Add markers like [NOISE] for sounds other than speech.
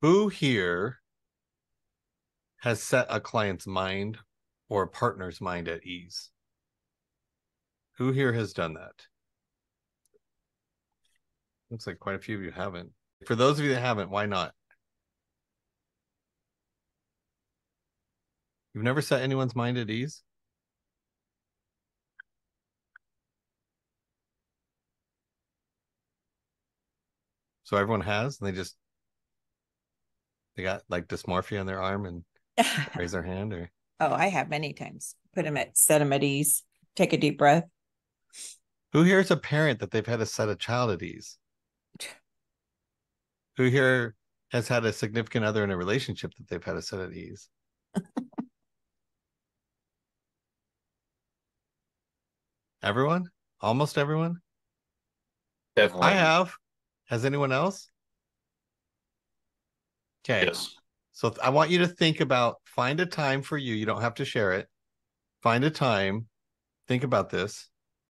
Who here has set a client's mind or a partner's mind at ease? Who here has done that? Looks like quite a few of you haven't. For those of you that haven't, why not? You've never set anyone's mind at ease? So everyone has, and they just they got like dysmorphia on their arm and [LAUGHS] raise their hand or Oh, I have many times. Put them at, set them at ease. Take a deep breath. who here is a parent that they've had to set a child at ease? [SIGHS] Who here has had a significant other in a relationship that they've had to set at ease? [LAUGHS] everyone? Almost everyone? Definitely. I have. Has anyone else? Okay. Yes. So I want you to think about find a time for you. You don't have to share it. Find a time. Think about this.